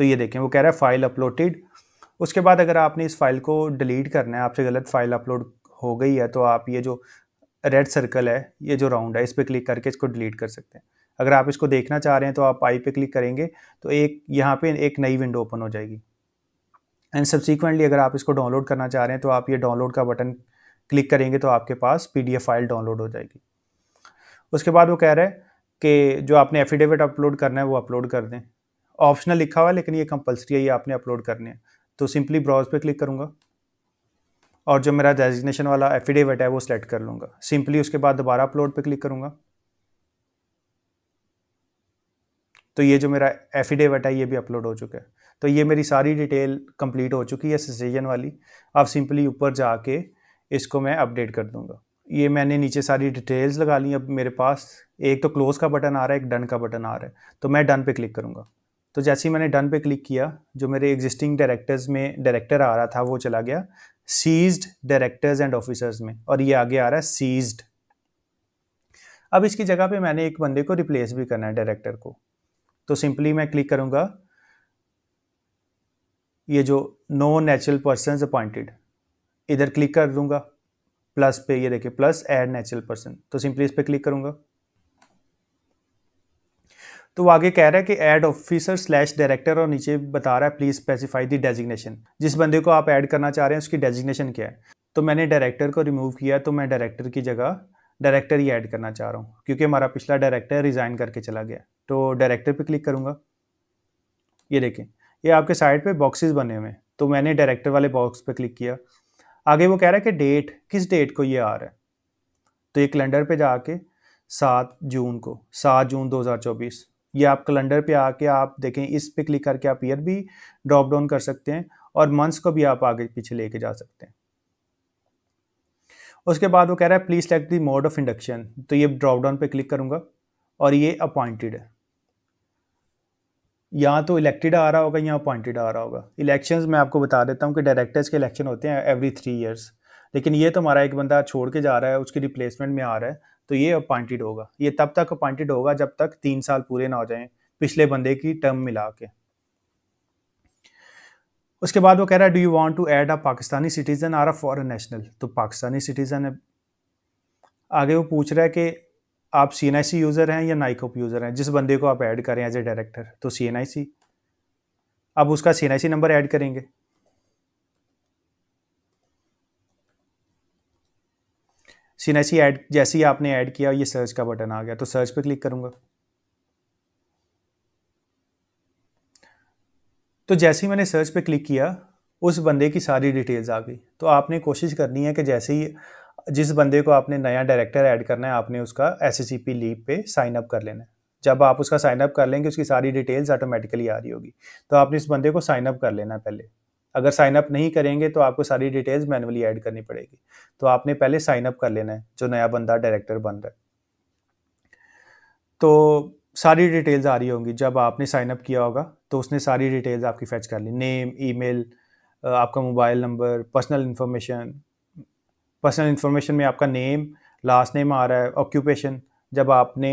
तो ये देखें, वो कह रहा है फ़ाइल अपलोडेड उसके बाद अगर आपने इस फ़ाइल को डिलीट करना है, आपसे गलत फ़ाइल अपलोड हो गई है तो आप ये जो रेड सर्कल है, ये जो राउंड है, इस पर क्लिक करके इसको डिलीट कर सकते हैं। अगर आप इसको देखना चाह रहे हैं तो आप आई पे क्लिक करेंगे तो एक, यहाँ पे एक नई विंडो ओपन हो जाएगी। एंड सब्सिक्वेंटली अगर आप इसको डाउनलोड करना चाह रहे हैं तो आप ये डाउनलोड का बटन क्लिक करेंगे तो आपके पास पीडीएफ फ़ाइल डाउनलोड हो जाएगी। उसके बाद वो कह रहे हैं कि जो आपने एफिडेविट अपलोड करना है, वो अपलोड कर दें। ऑप्शनल लिखा हुआ है, लेकिन ये कंपलसरी है, ये आपने अपलोड करने हैं। तो सिंपली ब्राउज पे क्लिक करूँगा। और जो मेरा डेजिग्नेशन वाला एफिडेविट है, वो सिलेक्ट कर लूँगा। सिंपली उसके बाद दोबारा अपलोड पे क्लिक करूँगा। तो ये जो मेरा एफिडेविट है, ये भी अपलोड हो चुका है। तो ये मेरी सारी डिटेल कंप्लीट हो चुकी है सिटीजन वाली। अब सिंपली ऊपर जाके इसको मैं अपडेट कर दूँगा। ये मैंने नीचे सारी डिटेल्स लगा ली अब मेरे पास। एक तो क्लोज का बटन आ रहा है, एक डन का बटन आ रहा है। तो मैं डन पे क्लिक करूँगा। तो जैसे ही मैंने डन पे क्लिक किया, जो मेरे एग्जिस्टिंग डायरेक्टर्स में डायरेक्टर आ रहा था, वो चला गया सीज्ड डायरेक्टर्स एंड ऑफिसर्स में और ये आगे आ रहा है सीज्ड अब इसकी जगह पे मैंने एक बंदे को रिप्लेस भी करना है डायरेक्टर को। तो सिंपली मैं क्लिक करूँगा, ये जो नो नेचुरल पर्सन अपॉइंटेड इधर क्लिक कर दूँगा प्लस पे, ये देखिए प्लस एड नेचुरल पर्सन तो सिंपली इस पर क्लिक करूँगा। तो आगे कह रहा है कि ऐड ऑफिसर स्लैश डायरेक्टर और नीचे बता रहा है प्लीज़ स्पेसिफाई दी डेजिग्नेशन जिस बंदे को आप ऐड करना चाह रहे हैं, उसकी डेजिग्नेशन क्या है? तो मैंने डायरेक्टर को रिमूव किया तो मैं डायरेक्टर की जगह डायरेक्टर ही ऐड करना चाह रहा हूँ, क्योंकि हमारा पिछला डायरेक्टर रिज़ाइन करके चला गया। तो डायरेक्टर पे क्लिक करूँगा। ये देखें, ये आपके साइड पे बॉक्सेस बने हुए हैं। तो मैंने डायरेक्टर वाले बॉक्स पे क्लिक किया। आगे वो कह रहा है कि डेट किस डेट को ये आ रहा है? तो ये कैलेंडर पे जाके सात जून को, सात जून 2024 ये आप कैलेंडर पे आके आप देखें, इस पे क्लिक करके आप ईयर भी ड्रॉप डाउन कर सकते हैं और मंथ्स को भी आप आगे पीछे लेके जा सकते हैं। उसके बाद वो कह रहा है please select the mode of induction तो ये ड्रॉप डाउन पे क्लिक करूँगा और ये अपॉइंटेड है। यहाँ तो इलेक्टेड आ रहा होगा या अपॉइंटेड आ रहा होगा। इलेक्शंस मैं आपको बता देता हूँ कि डायरेक्टर्स के इलेक्शन होते हैं एवरी थ्री ईयर्स लेकिन ये तो हमारा एक बंदा छोड़ के जा रहा है, उसकी रिप्लेसमेंट में आ रहा है। तो ये अपॉइंटेड होगा। ये तब तक अपॉइंटेड होगा जब तक तीन साल पूरे ना हो जाएँ पिछले बंदे की टर्म मिला के। उसके बाद वो कह रहा है do you want to add a Pakistani citizen or a foreign national तो पाकिस्तानी सिटीजन है। आगे वो पूछ रहा है कि आप सी एन आई सी यूज़र हैं या नाइकोप यूज़र हैं? जिस बंदे को आप ऐड करें एज ए डायरेक्टर तो सी एन आई सी अब उसका C N I C number add करेंगे। सी एन ऐड जैसे ही आपने ऐड किया, ये सर्च का बटन आ गया तो सर्च पे क्लिक करूँगा। तो जैसे ही मैंने सर्च पे क्लिक किया, उस बंदे की सारी डिटेल्स आ गई। तो आपने कोशिश करनी है कि जैसे ही, जिस बंदे को आपने नया डायरेक्टर ऐड करना है, आपने उसका S S C P leave पे साइन अप कर लेना है। जब आप उसका साइन अप कर लेंगे, उसकी सारी डिटेल्स ऑटोमेटिकली आ रही होगी। तो आपने इस बंदे को साइन अप कर लेना है पहले। अगर साइन अप नहीं करेंगे तो आपको सारी डिटेल्स मैनुअली ऐड करनी पड़ेगी। तो आपने पहले साइन अप कर लेना है, जो नया बंदा डायरेक्टर बन रहा है। तो सारी डिटेल्स आ रही होंगी। जब आपने साइन अप किया होगा तो उसने सारी डिटेल्स आपकी फैच कर ली। नेम ईमेल आपका mobile number personal information personal information में आपका नेम लास्ट नेम आ रहा है ऑक्यूपेशन जब आपने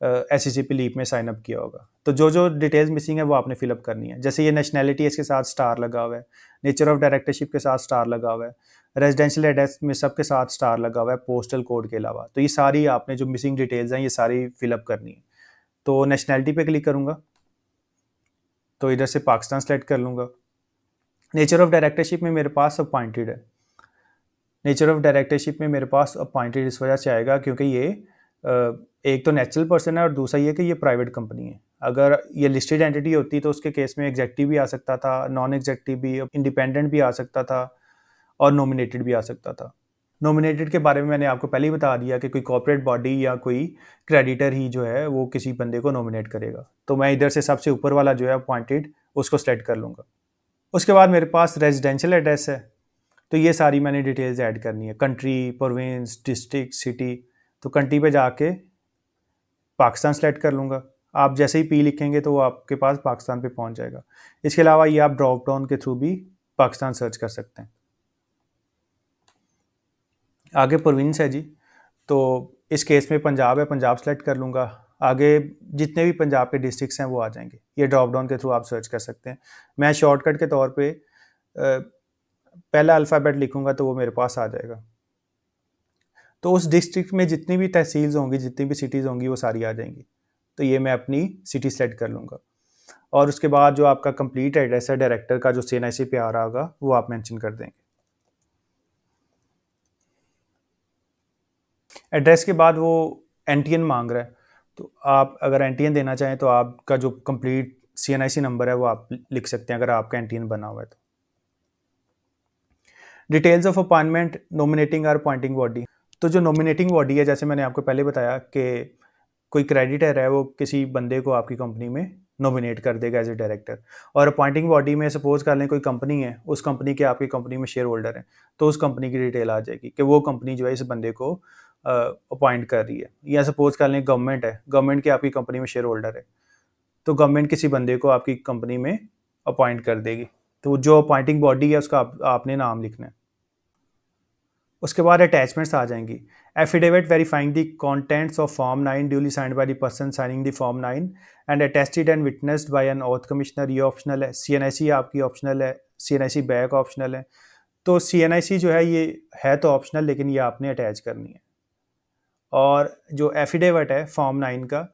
एस सी पी लीव में साइन अप किया होगा। तो जो जो डिटेल्स मिसिंग है, वो आपने फिलअप करनी है। जैसे ये नेशनैलिटी इसके साथ स्टार लगा हुआ है। नेचर ऑफ़ डायरेक्टरशिप के साथ स्टार लगा हुआ है। रेजिडेंशियल एड्रेस में सबके साथ स्टार लगा हुआ है पोस्टल कोड के अलावा। तो ये सारी आपने जो मिसिंग डिटेल्स हैं, ये सारी फिलअप करनी है। तो नेशनैलिटी पे क्लिक करूँगा। तो इधर से पाकिस्तान सेलेक्ट कर लूँगा। नेचर ऑफ़ डायरेक्टरशिप में मेरे पास अपॉइंटेड है। नेचर ऑफ़ डायरेक्टरशिप में मेरे पास अपॉइंटेड इस वजह से आएगा क्योंकि ये एक तो नेचुरल पर्सन है और दूसरा ये कि ये प्राइवेट कंपनी है। अगर ये लिस्टेड एंटिटी होती तो उसके केस में एग्जेक्टिव भी आ सकता था नॉन एग्जेक्टिव भी इंडिपेंडेंट भी आ सकता था और नॉमिनेटेड भी आ सकता था। नॉमिनेटेड के बारे में मैंने आपको पहले ही बता दिया कि कोई कॉपरेट बॉडी या कोई क्रेडिटर ही जो है वो किसी बंदे को नॉमिनेट करेगा। तो मैं इधर से सबसे ऊपर वाला जो है अपॉइंटेड उसको सेलेक्ट कर लूँगा। उसके बाद मेरे पास रेजिडेंशियल एड्रेस है। तो ये सारी मैंने डिटेल्स ऐड करनी है। कंट्री प्रोविंस डिस्ट्रिक्ट सिटी तो कंट्री पे जाके पाकिस्तान सेलेक्ट कर लूँगा। आप जैसे ही पी लिखेंगे तो वो आपके पास पाकिस्तान पे पहुँच जाएगा। इसके अलावा ये आप ड्रॉप डाउन के थ्रू भी पाकिस्तान सर्च कर सकते हैं। आगे प्रोविंस है जी तो इस केस में पंजाब है, पंजाब सेलेक्ट कर लूँगा। आगे जितने भी पंजाब के डिस्ट्रिक्ट्स हैं वो आ जाएँगे। ये ड्रॉप डाउन के थ्रू आप सर्च कर सकते हैं। मैं शॉर्टकट के तौर पर पहला अल्फ़ाबेट लिखूँगा तो वो मेरे पास आ जाएगा। तो उस डिस्ट्रिक्ट में जितनी भी तहसील्स होंगी, जितनी भी सिटीज़ होंगी, वो सारी आ जाएँगी। तो ये मैं अपनी सिटी सेलेक्ट कर लूँगा। और उसके बाद जो आपका कंप्लीट एड्रेस है डायरेक्टर का, जो सी एन पे आ रहा होगा, वो आप मेंशन कर देंगे। एड्रेस के बाद वो एनटीएन मांग रहा है। तो आप अगर एनटीएन देना चाहें तो आपका जो complete C N I C number है, वो आप लिख सकते हैं, अगर आपका एनटीएन बना हुआ है तो। Details of appointment nominating or appointing body तो जो नॉमिनेटिंग बॉडी है जैसे मैंने आपको पहले बताया कि कोई क्रेडिटर है वो किसी बंदे को आपकी कंपनी में नॉमिनेट कर देगा एज ए डायरेक्टर और अपॉइंटिंग बॉडी में सपोज़ कर लें कोई कंपनी है उस कंपनी के आपकी कंपनी में शेयर होल्डर हैं तो उस कंपनी की डिटेल आ जाएगी कि वो कंपनी जो है इस बंदे को अपॉइंट कर रही है. या सपोज़ कर लें गवर्नमेंट है गवर्नमेंट की आपकी कंपनी में शेयर होल्डर है तो गवर्नमेंट किसी बंदे को आपकी कंपनी में अपॉइंट कर देगी. तो जो अपॉइंटिंग बॉडी है उसका आप, आपने नाम लिखना है. उसके बाद अटैचमेंट्स आ जाएँगी। Affidavit verifying the contents of form nine duly signed by the person signing the form nine and attested and witnessed by an oath commissioner ये ऑप्शनल है। सी एन आई सी आपकी ऑप्शनल है। C N I C back optional है। तो सी N I सी जो है, ये है तो ऑप्शनल लेकिन ये आपने अटैच करनी है। और जो एफिडेविट है फॉर्म नाइन का,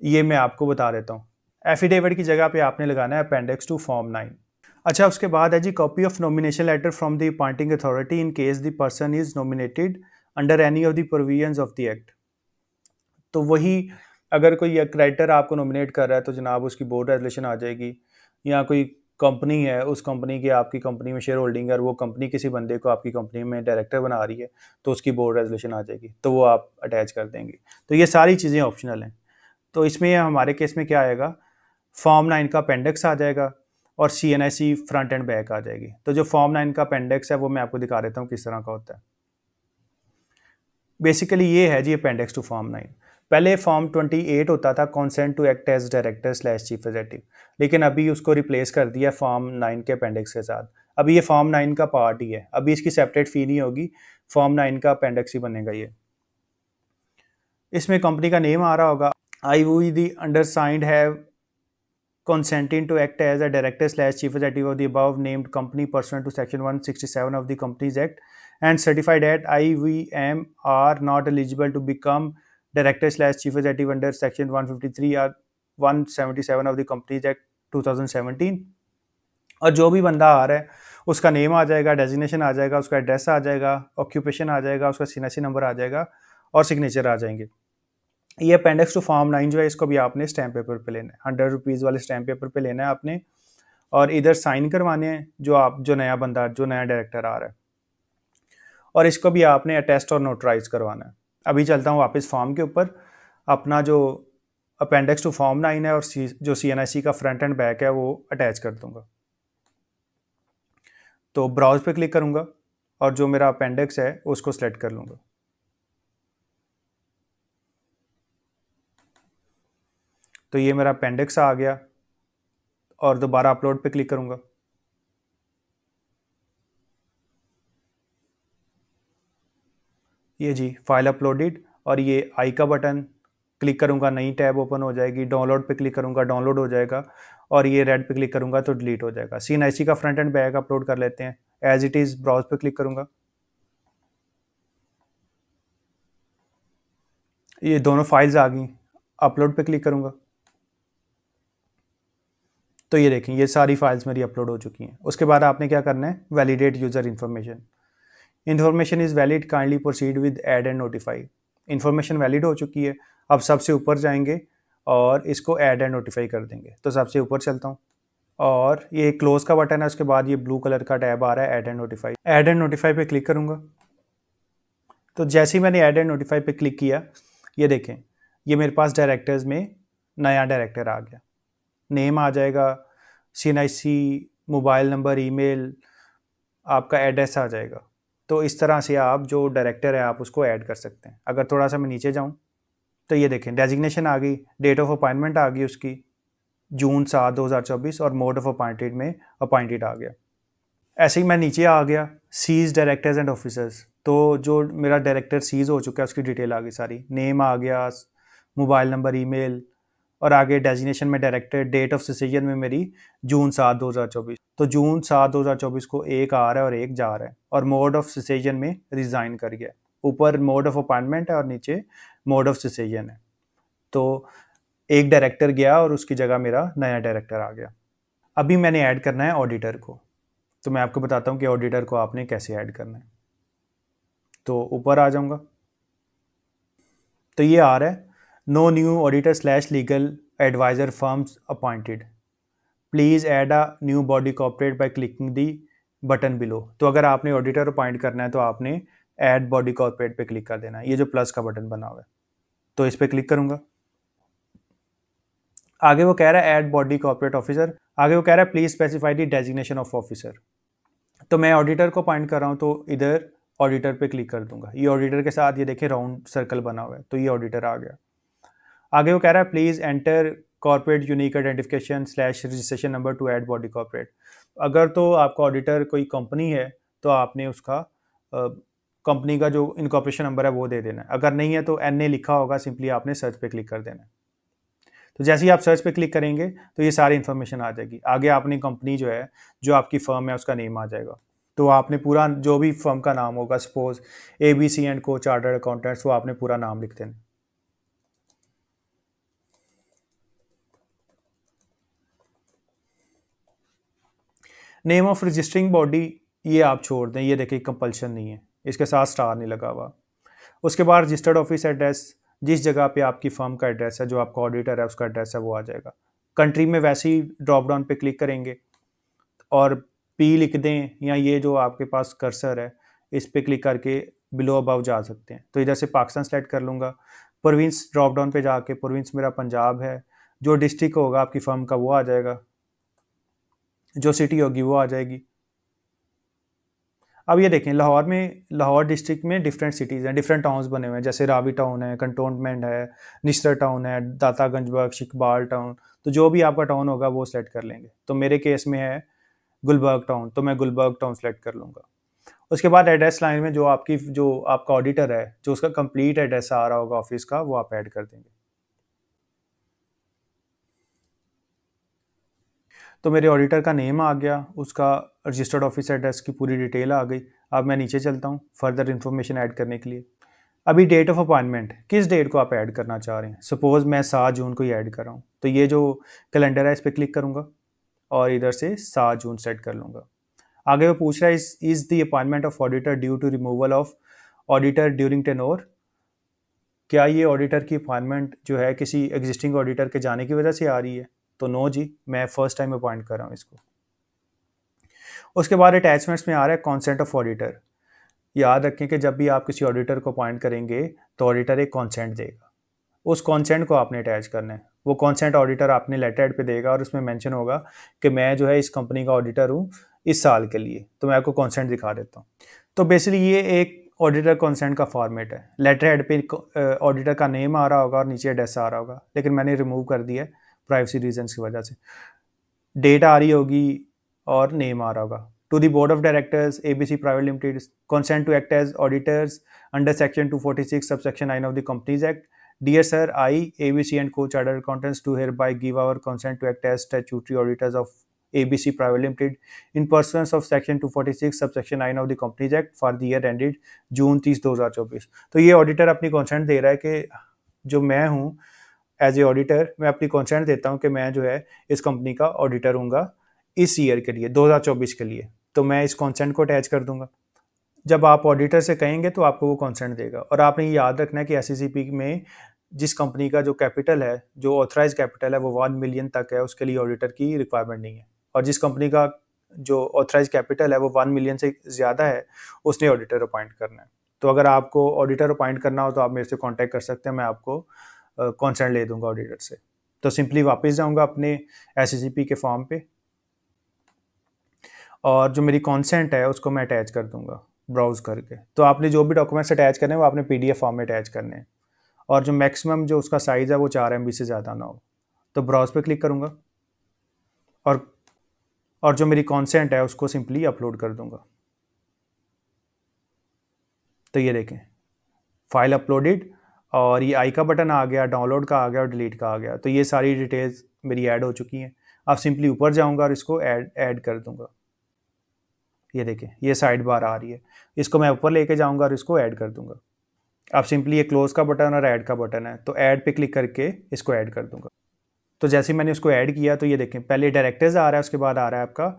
ये मैं आपको बता देता हूँ। एफिडेविट की जगह पे आपने लगाना है अपेंडिक्स टू फॉर्म नाइन अच्छा उसके बाद है जी copy of nomination letter from the appointing authority in case the person is nominated under any of the provisions of the act तो वही अगर कोई क्रेडिटर आपको नॉमिनेट कर रहा है तो जनाब उसकी बोर्ड रेजोल्यूशन आ जाएगी। या कोई कंपनी है, उस कंपनी की आपकी कंपनी में शेयर होल्डिंग है, और वो कंपनी किसी बंदे को आपकी कंपनी में डायरेक्टर बना रही है तो उसकी बोर्ड रेजोल्यूशन आ जाएगी। तो वो आप अटैच कर देंगे। तो ये सारी चीज़ें ऑप्शनल हैं। तो इसमें हमारे केस में क्या आएगा? फॉर्म नाइन का अपेंडिक्स आ जाएगा। और C N I C front and back आ जाएगी। तो जो फॉर्म नाइन का अपेंडिक्स है, वो मैं आपको दिखा देता हूँ किस तरह का होता है। बेसिकली ये है जी अपेंडिक्स टू फॉर्म नाइन पहले फॉर्म ट्वेंटी एट होता था consent to act as director slash chief executive लेकिन अभी उसको रिप्लेस कर दिया फॉर्म नाइन के अपेंडिक्स के साथ। अभी ये फॉर्म नाइन का पार्ट ही है। अभी इसकी सेपरेट फ़ी नहीं होगी। फॉर्म नाइन का अपेंडिक्स ही बनेगा ये। इसमें कंपनी का नेम आ रहा होगा। I we the undersigned have consenting to act as a director slash chief executive of the above named company pursuant to section 167 of the Companies Act and certify that IVM are not eligible to become director slash chief executive under section 153 or 177 of the Companies Act 2017 और जो भी बंदा आ रहा है उसका name आ जाएगा designation आ जाएगा उसका एड्रेस आ जाएगा ऑक्यूपेशन आ जाएगा उसका सीनेसी नंबर आ जाएगा और सिग्नेचर आ जाएँगे ये अपेंडिक्स टू फॉर्म नाइन जो है, इसको भी आपने स्टैम्प पेपर पे लेना है। हंड्रेड रुपीज़ वाले स्टैम्प पेपर पे लेना है आपने। और इधर साइन करवाने हैं, जो आप, जो नया बंदा, जो नया डायरेक्टर आ रहा है। और इसको भी आपने अटेस्ट और नोटराइज करवाना है। अभी चलता हूँ वापस फॉर्म के ऊपर। अपना जो अपेंडिक्स टू फॉर्म नाइन है और सी जो सी का फ्रंट एंड बैक है, वो अटैच कर दूँगा। तो ब्राउज पे क्लिक करूँगा और जो मेरा अपेंडिक्स है, उसको सेलेक्ट कर लूँगा। तो ये मेरा अपेंडिक्स आ गया और दोबारा अपलोड पे क्लिक करूँगा। ये जी फ़ाइल अपलोडेड और ये आई का बटन क्लिक करूँगा, नई टैब ओपन हो जाएगी डाउनलोड पे क्लिक करूँगा डाउनलोड हो जाएगा और ये रेड पे क्लिक करूँगा तो डिलीट हो जाएगा। सी एन का फ्रंट एंड बैक अपलोड कर लेते हैं। एज इट इज़ ब्राउज पे क्लिक करूँगा। ये दोनों फाइल्स आ गई अपलोड पे क्लिक करूँगा। तो ये देखें, ये सारी फाइल्स मेरी अपलोड हो चुकी हैं। उसके बाद आपने क्या करना है? Validate user information information is valid kindly proceed with add and notify information valid हो चुकी है, अब सबसे ऊपर जाएँगे और इसको ऐड एंड नोटिफाई कर देंगे। तो सबसे ऊपर चलता हूँ और ये क्लोज का बटन है, उसके बाद ये ब्लू कलर का टैब आ रहा है add and notify add and notify पे क्लिक करूँगा। तो जैसे ही मैंने एड एंड नोटिफाई पे क्लिक किया, ये देखें, ये मेरे पास डायरेक्टर्स में नया डायरेक्टर आ गया। नेम आ जाएगा C N I C mobile number, email, आपका एड्रेस आ जाएगा। तो इस तरह से आप जो डायरेक्टर है, आप उसको ऐड कर सकते हैं। अगर थोड़ा सा मैं नीचे जाऊँ तो ये देखें, डेजिग्नेशन आ गई, डेट ऑफ़ अपॉइंटमेंट आ गई उसकी, जून सात, दो हज़ार चौबीस, और मोड ऑफ़ अपॉइंटेड में अपॉइंटेड आ गया। ऐसे ही मैं नीचे आ गया सीज डायरेक्टर्स एंड ऑफिसर्स तो जो मेरा डायरेक्टर सीज हो चुका है, उसकी डिटेल आ गई सारी। नेम आ गया, मोबाइल नंबर, ईमेल और आगे डेजिनेशन में डायरेक्टर डेट ऑफ़ सिसीजन में मेरी जून सात दो हज़ार चौबीस। तो जून सात दो हज़ार चौबीस को एक आ रहा है और एक जा रहा है और मोड ऑफ़ सिसीजन में रिज़ाइन कर गया ऊपर मोड ऑफ़ अपॉइंटमेंट है और नीचे मोड ऑफ़ सिसीजन है। तो एक डायरेक्टर गया और उसकी जगह मेरा नया डायरेक्टर आ गया। अभी मैंने ऐड करना है ऑडिटर को। तो मैं आपको बताता हूँ कि ऑडिटर को आपने कैसे ऐड करना है। तो ऊपर आ जाऊँगा। तो ये आ रहा है। No new auditor slash legal adviser firms appointed please add a new body corporate by clicking the button below तो अगर आपने ऑडिटर अपॉइंट करना है तो आपने ऐड बॉडी कॉपरेट पे क्लिक कर देना है। ये जो प्लस का बटन बना हुआ है। तो इस पर क्लिक करूँगा। आगे वो कह रहा है ऐड बॉडी कॉपरेट ऑफिसर आगे वो कह रहा है please specify the designation of officer तो मैं ऑडिटर को अपॉइंट कर रहा हूँ तो इधर ऑडिटर पे क्लिक कर दूँगा। ये ऑडिटर के साथ, ये देखिए राउंड सर्कल बना हुआ है तो ये ऑडिटर आ गया। आगे वो कह रहा है please enter corporate unique identification slash registration number to add body corporate अगर तो आपका ऑडिटर कोई कंपनी है तो आपने उसका कंपनी का जो इनकॉपरेशन नंबर है वो दे देना है। अगर नहीं है तो एन ए लिखा होगा सिंपली आपने सर्च पे क्लिक कर देना है। तो जैसे ही आप सर्च पे क्लिक करेंगे तो ये सारी इन्फॉर्मेशन आ जाएगी। आगे आपने कंपनी जो है, जो आपकी फर्म है, उसका नेम आ जाएगा। तो आपने पूरा जो भी फर्म का नाम होगा suppose A B C and co chartered accountants वो आपने पूरा नाम लिख देना। नेम ऑफ़ रजिस्टरिंग बॉडी ये आप छोड़ दें, ये देखिए कंपल्शन नहीं है, इसके साथ स्टार नहीं लगा हुआ। उसके बाद रजिस्टर्ड ऑफ़िस एड्रेस जिस जगह पे आपकी फर्म का एड्रेस है, जो आपका ऑडिटर है, उसका एड्रेस है, वो आ जाएगा। कंट्री में वैसे ही ड्रॉप डाउन पे क्लिक करेंगे और पी लिख दें या ये जो आपके पास कर्सर है, इस पर क्लिक करके बिलो अबाव जा सकते हैं। तो इधर से पाकिस्तान सेलेक्ट कर लूँगा। प्रोविंस ड्रॉप डाउन पे जाके प्रोविंस मेरा पंजाब है, जो डिस्ट्रिक्ट होगा, आपकी फर्म का, वो आ जाएगा। जो सिटी होगी, वो आ जाएगी। अब ये देखें, लाहौर में, लाहौर डिस्ट्रिक्ट में डिफरेंट सिटीज़ हैं डिफरेंट टाउन्स बने हुए हैं, जैसे रावी टाउन है कंटोनमेंट है निश्तर टाउन है दातागंज बख्श इकबाल टाउन तो जो भी आपका टाउन होगा, वो सेलेक्ट कर लेंगे। तो मेरे केस में है गुलबर्ग टाउन तो मैं गुलबर्ग टाउन सेलेक्ट कर लूँगा। उसके बाद एड्रेस लाइन में जो आपकी, जो आपका ऑडिटर है, जो उसका कंप्लीट एड्रेस आ रहा होगा ऑफ़िस का, वो आप ऐड कर देंगे। तो मेरे ऑडिटर का नेम आ गया, उसका रजिस्टर्ड ऑफ़िस एड्रेस की पूरी डिटेल आ गई। अब मैं नीचे चलता हूँ फर्दर इन्फॉर्मेशन ऐड करने के लिए। अभी डेट ऑफ़ अपॉइंटमेंट किस डेट को आप ऐड करना चाह रहे हैं? सपोज़ मैं सात जून को ही ऐड कर रहा हूँ तो ये जो कैलेंडर है इस पर क्लिक करूँगा और इधर से सात जून सेट कर लूँगा। आगे वो पूछ रहा है is is the appointment of auditor due to removal of auditor during tenure क्या ये ऑडिटर की अपॉइंटमेंट जो है किसी एग्जिस्टिंग ऑडिटर के जाने की वजह से आ रही है? तो नो जी, मैं फ़र्स्ट टाइम अपॉइंट कर रहा हूँ इसको। उसके बाद अटैचमेंट्स में आ रहा है कॉन्सेंट ऑफ़ ऑडिटर याद रखें कि जब भी आप किसी ऑडिटर को अपॉइंट करेंगे तो ऑडिटर एक कॉन्सेंट देगा। उस कॉन्सेंट को आपने अटैच करना है। वो कॉन्सेंट ऑडिटर आपने लेटर हेड पे देगा और उसमें मेंशन होगा कि मैं जो है इस कंपनी का ऑडिटर हूँ इस साल के लिए। तो मैं आपको कॉन्सेंट दिखा देता हूँ। तो बेसिकली ये एक ऑडिटर कॉन्सेंट का फॉर्मेट है। लेटर हेड पे ऑडिटर का नेम आ रहा होगा और नीचे एड्रेस आ रहा होगा। लेकिन मैंने रिमूव कर दिया है। प्राइवेसी रीजन्स की वजह से। डेट आ रही होगी और नेम आ रहा होगा। To the board of directors A B C private limited consent to act as auditors under section two forty six sub section nine of the companies act dear sir I A B C and co charter accountants to hereby give our consent to act as statutory auditors of ABC Private Limited in pursuance of section 246 subsection 9 of the Companies Act for the year ended June 30 2024 तो ये auditor अपनी consent दे रहा है कि जो मैं हूँ as a auditor मैं अपनी कॉन्सेंट देता हूँ कि मैं जो है इस कंपनी का ऑडिटर हूँ इस ईयर के लिए 2024 के लिए। तो मैं इस कॉन्सेंट को अटैच कर दूँगा। जब आप ऑडिटर से कहेंगे तो आपको वो कॉन्सेंट देगा। और आपने ये याद रखना है कि एस में जिस कंपनी का जो कैपिटल है, जो ऑथराइज कैपिटल है, वो वन मिलियन तक है, उसके लिए ऑडिटर की रिक्वायरमेंट नहीं है। और जिस कंपनी का जो ऑथराइज कैपिटल है, वो वन मिलियन से ज़्यादा है, उसने ऑडिटर अपॉइंट करना है। तो अगर आपको ऑडिटर अपॉइंट करना हो तो आप मेरे से कॉन्टैक्ट कर सकते हैं, मैं आपको कॉन्सेंट ले दूँगा ऑडिटर से। तो सिंपली वापस जाऊँगा अपने एस के फॉर्म पे और जो मेरी कॉन्सेंट है, उसको मैं अटैच कर दूँगा ब्राउज़ करके। तो आपने जो भी डॉक्यूमेंट्स अटैच करने हैं, वो आपने पी फॉर्म में अटैच करने हैं। और जो मैक्सिमम जो उसका साइज़ है, वो चार एम से ज़्यादा ना हो। तो ब्राउज़ पे क्लिक करूँगा और और जो मेरी कॉन्सेंट है, उसको सिंपली अपलोड कर दूँगा। तो ये देखें फ़ाइल अपलोडेड और ये आई का बटन आ गया, डाउनलोड का आ गया और डिलीट का आ गया। तो ये सारी डिटेल्स मेरी ऐड हो चुकी हैं। अब सिंपली ऊपर जाऊँगा और इसको ऐड ऐड कर दूँगा। ये देखें, ये साइड बार आ रही है। इसको मैं ऊपर लेके जाऊँगा और इसको ऐड कर दूँगा। अब सिंपली ये क्लोज का बटन और ऐड का बटन है तो ऐड पे क्लिक करके इसको ऐड कर दूँगा। तो जैसे मैंने उसको ऐड किया तो ये देखें, पहले डायरेक्टर्स आ रहा है, उसके बाद आ रहा है आपका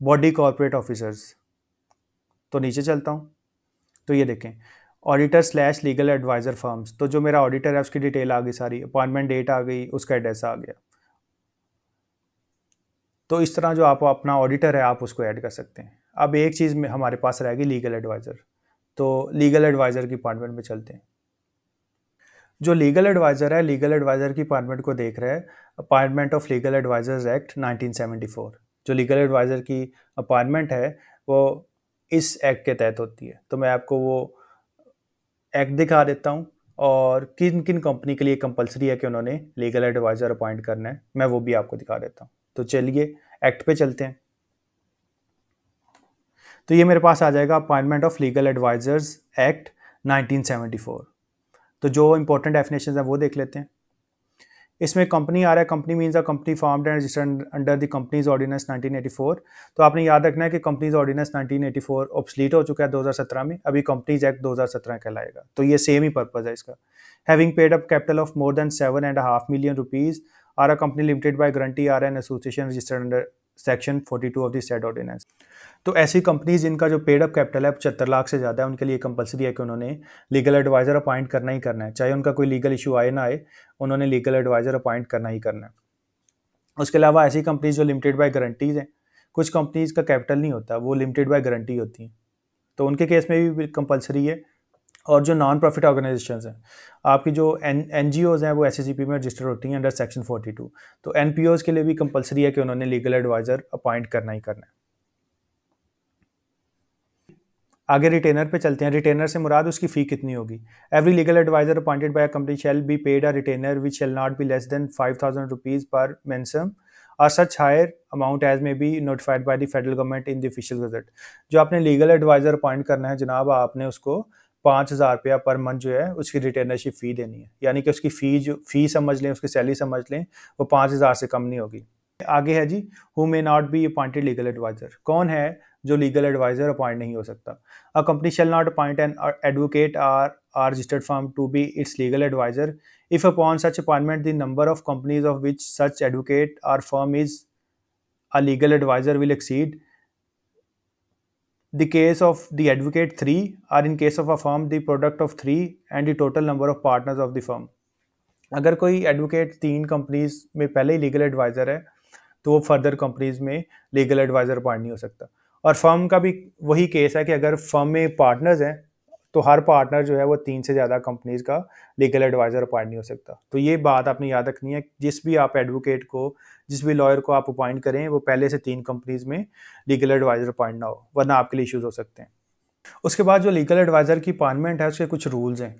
बॉडी कॉरपोरेट ऑफिसर्स तो नीचे चलता हूँ। तो ये देखें auditor slash legal adviser firms तो जो मेरा ऑडिटर है, उसकी डिटेल आ गई सारी। अपॉइंटमेंट डेट आ गई, उसका एड्रेस आ गया। तो इस तरह जो आप अपना ऑडिटर है, आप उसको ऐड कर सकते हैं। अब एक चीज़ में हमारे पास रहेगी लीगल एडवाइज़र तो लीगल एडवाइज़र की अपॉइंटमेंट में चलते हैं। जो लीगल एडवाइज़र है लीगल एडवाइज़र की अपॉइंटमेंट को देख रहे हैं। Appointment of legal advisers act 1974 जो लीगल एडवाइज़र की अपॉइंटमेंट है, वो इस एक्ट के तहत होती है। तो मैं आपको वो एक्ट दिखा देता हूँ और किन किन कंपनी के लिए कंपलसरी है कि उन्होंने लीगल एडवाइज़र अपॉइंट करना है, मैं वो भी आपको दिखा देता हूँ। तो चलिए, एक्ट पे चलते हैं। तो ये मेरे पास आ जाएगा appointment of legal advisers act 1974 तो जो इंपॉर्टेंट डेफिनेशन है वो देख लेते हैं। इसमें कंपनी आ रहा है company means a company formed and registered under the companies ordinance 1984 तो आपने याद रखना है कि कंपनीज़ ऑर्डिनेंस 1984 ऑब्सलीट हो चुका है 2017 में। अभी कंपनीज़ एक्ट 2017 कहलाएगा। तो ये सेम ही पर्पज है इसका। Having paid up capital of more than seven and half million rupees or a company limited by guarantee or an association registered under section 42 of the said ordinance तो ऐसी companies जिनका जो paid up capital है, पचहत्तर लाख से ज़्यादा है, उनके लिए कंपलसरी है कि उन्होंने लीगल एडवाइज़र अपॉइंट करना ही करना है। चाहे उनका कोई लीगल इशू आए ना आए, उन्होंने लीगल एडवाइज़र अपॉइंट करना ही करना है। उसके अलावा ऐसी कंपनीज़ जो लिमिटेड बाय गारंटीज़ हैं, कुछ कंपनीज़ का कैपिटल नहीं होता, वो लिमिटेड बाय गारंटी होती हैं। तो उनके केस में भी कंपलसरी है और जो नॉन प्रॉफिट ऑर्गेनाइजेशन हैं, आपकी जो एन एन जी ओज़ हैं, वो एस में रजिस्टर होती हैं अंडर सेक्शन 42 तो एन पी ओज़ के लिए भी कंपलसरी है कि उन्होंने लीगल एडवाइज़र अपॉइंट करना ही करना है। आगे रिटेनर पे चलते हैं। रिटेनर से मुराद उसकी फ़ी कितनी होगी? Every legal adviser appointed by company shall be paid a retainer which shall not be less than five thousand rupees per mensem or such higher amount as may be notified by the federal government in the official gazette जो आपने legal adviser appoint करना है, जनाब, आपने उसको पाँच हज़ार रुपया पर मंथ जो है, उसकी रिटेनरशिप फ़ी देनी है। यानी कि उसकी फ़ी जो फ़ी समझ लें, उसकी सैलरी समझ लें, वो पाँच हज़ार से कम नहीं होगी। आगे है जी who may not be appointed legal adviser कौन है जो लीगल एडवाइजर अपॉइंट नहीं हो सकता? A company shall not appoint an advocate or or registered firm to be its legal adviser if upon such appointment the number of companies of which such advocate or firm is a legal adviser will exceed the case of the advocate 3 or in case of a firm the product of 3 and the total number of partners of the firm. अगर कोई advocate तीन companies में पहले ही legal adviser है तो वो further companies में legal adviser appoint नहीं हो सकता। और फर्म का भी वही केस है कि अगर फर्म में पार्टनर्स हैं तो हर पार्टनर जो है वो तीन से ज़्यादा कंपनीज़ का लीगल एडवाइज़र अपॉइंट नहीं हो सकता। तो ये बात आपने याद रखनी है, जिस भी आप एडवोकेट को, जिस भी लॉयर को आप अपॉइंट करें, वो पहले से तीन कंपनीज़ में लीगल एडवाइज़र अपॉइंट ना हो, वरना आपके लिए इशूज़ हो सकते हैं। उसके बाद जो लीगल एडवाइज़र की अपॉइंटमेंट है, उसके कुछ रूल्स हैं।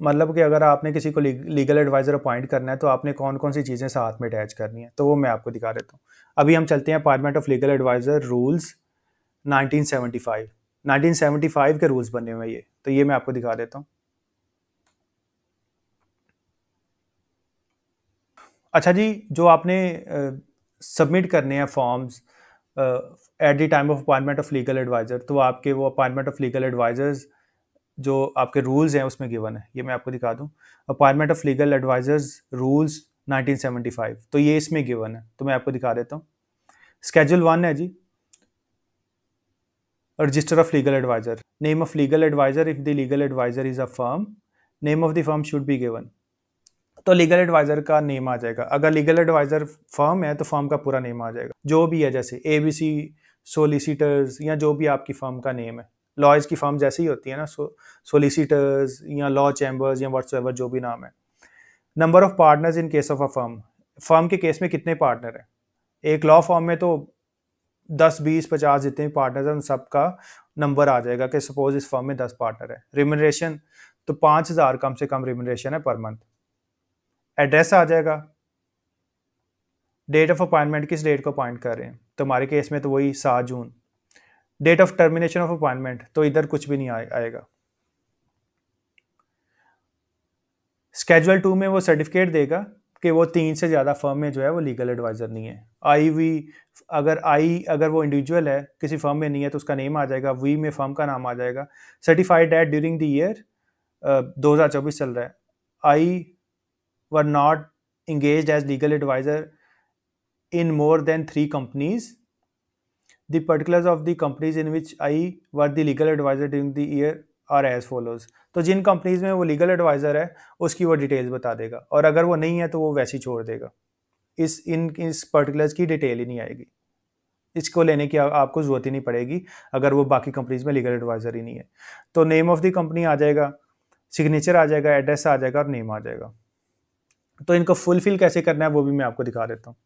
मतलब कि अगर आपने किसी को लीगल एडवाइज़र अपॉइंट करना है तो आपने कौन कौन सी चीज़ें साथ में अटैच करनी है? तो वो मैं आपको दिखा देता हूँ। अभी हम चलते हैं appointment of legal adviser rules 1975 1975 के रूल्स बने हुए ये। तो ये मैं आपको दिखा देता हूँ। अच्छा जी जो आपने सबमिट uh, करने हैं forms at the time of appointment of legal adviser तो आपके वो अपॉइंटमेंट ऑफ़ लीगल एडवाइज़र्स जो आपके रूल्स हैं उसमें गिवन है। ये मैं आपको दिखा दूँ। Appointment of legal advisers rules 1975 तो ये इसमें गिवन है। तो मैं आपको दिखा देता हूँ। स्केजूल वन है जी। Register of legal advisor. Name of legal advisor if the legal advisor is a firm. Name of the firm should be given. तो लीगल एडवाइज़र का नेम आ जाएगा। अगर लीगल एडवाइज़र फर्म है तो फर्म का पूरा नेम आ जाएगा। जो भी है, जैसे ए बी सी सोलिसिटर्स या जो भी आपकी फर्म का नेम है। लॉयज़ की फर्म जैसी ही होती है ना सोलिसिटर्स या लॉ चैम्बर्स या वट्स जो भी नाम है। Number of partners in case of a firm firm के केस में कितने पार्टनर हैं? एक लॉ फॉर्म में तो दस बीस पचास जितने भी पार्टनर हैं, उन सबका नंबर आ जाएगा कि सपोज़ इस फॉर्म में दस पार्टनर है। रिमनरेशन तो पाँच हज़ार कम से कम रिमनरेशन है पर मंथ एड्रेस आ जाएगा। डेट ऑफ़ अपॉइंटमेंट किस डेट को अपॉइंट कर रहे हैं? तो हमारे केस में तो वही सात जून। Date of termination of appointment तो इधर कुछ भी नहीं आएगा। स्केजुअल टू में वो सर्टिफिकेट देगा। कि वो तीन से ज़्यादा फर्म में जो है वो लीगल एडवाइज़र नहीं है। आई वी अगर आई अगर वो इंडिविजुअल है, किसी फर्म में नहीं है तो उसका नेम आ जाएगा वी में फर्म का नाम आ जाएगा। Certified date during the year दो हज़ार चौबीस चल रहा है। I were not engage as legal adviser in more than three companies the particulars of the companies in which I were the legal adviser during the year are as follows. तो जिन companies में वो legal adviser है उसकी वो details बता देगा। और अगर वो नहीं है तो वो वैसे ही छोड़ देगा। इस इन इस पर्टिकुलर्स की डिटेल ही नहीं आएगी। इसको लेने की आ, आपको ज़रूरत ही नहीं पड़ेगी अगर वो बाकी कंपनीज़ में लीगल एडवाइज़र ही नहीं है। तो नेम ऑफ़ द कंपनी आ जाएगा सिग्नेचर आ जाएगा एड्रेस आ जाएगा और नेम आ जाएगा। तो इनको फुलफिल कैसे करना है वो भी मैं आपको दिखा देता हूँ।